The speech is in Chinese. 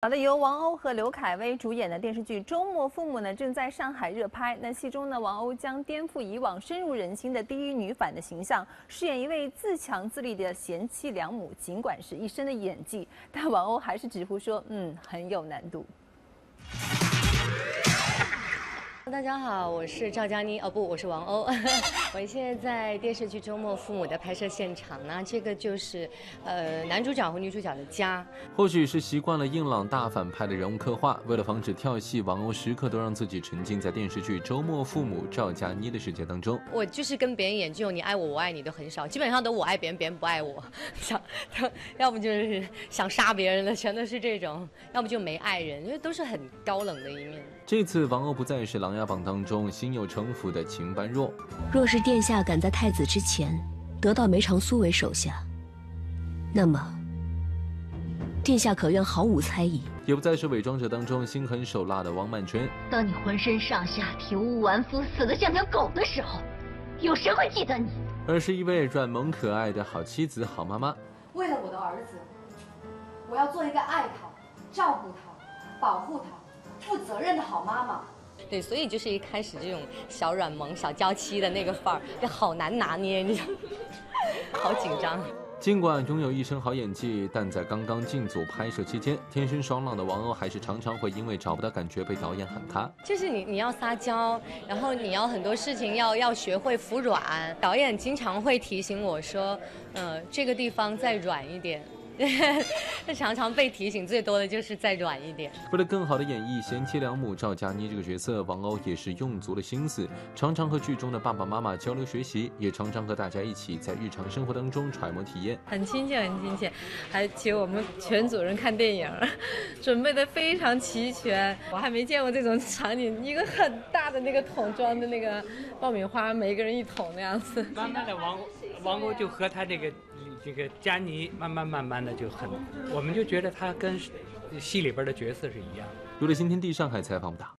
好的，由王鸥和刘恺威主演的电视剧《周末父母》呢，正在上海热拍。那戏中呢，王鸥将颠覆以往深入人心的第一女反的形象，饰演一位自强自立的贤妻良母。尽管是一身的演技，但王鸥还是直呼说：“嗯，很有难度。”大家好，我是赵佳妮，哦不，我是王鸥。我现在在电视剧《周末父母》的拍摄现场呢，这个就是呃男主角和女主角的家。或许是习惯了硬朗大反派的人物刻画，为了防止跳戏，王鸥时刻都让自己沉浸在电视剧《周末父母》赵佳妮的世界当中。我就是跟别人演这种你爱我我爱你都很少，基本上都我爱别人，别人不爱我。想，要不就是想杀别人的，全都是这种；要不就没爱人，因为都是很高冷的一面。这次王鸥不再是《琅琊榜》当中心有城府的秦般若。若是殿下赶在太子之前得到梅长苏为手下，那么殿下可愿毫无猜疑？也不再是伪装者当中心狠手辣的汪曼春。当你浑身上下体无完肤，死得像条狗的时候，有谁会记得你？而是一位软萌可爱的好妻子、好妈妈。为了我的儿子，我要做一个爱他、照顾他、保护他。负责任的好妈妈，对，所以就是一开始这种小软萌、小娇妻的那个范儿，就好难拿捏，你知道，好紧张。尽管拥有一身好演技，但在刚刚进组拍摄期间，天生爽朗的王鸥还是常常会因为找不到感觉被导演喊卡。就是你你要撒娇，然后你要很多事情要要学会服软，导演经常会提醒我说，嗯，这个地方再软一点。他 常常被提醒，最多的就是再软一点。为了更好的演绎贤妻良母赵佳妮这个角色，王鸥也是用足了心思，常常和剧中的爸爸妈妈交流学习，也常常和大家一起在日常生活当中揣摩体验。很亲切，很亲切，还请我们全组人看电影，准备的非常齐全。我还没见过这种场景，一个很大的那个桶装的那个爆米花，每个人一桶那样子。慢慢的，王王鸥就和他这个这个佳妮慢慢慢慢的。就很，我们就觉得他跟戏里边的角色是一样。有了今天地上海采访不到。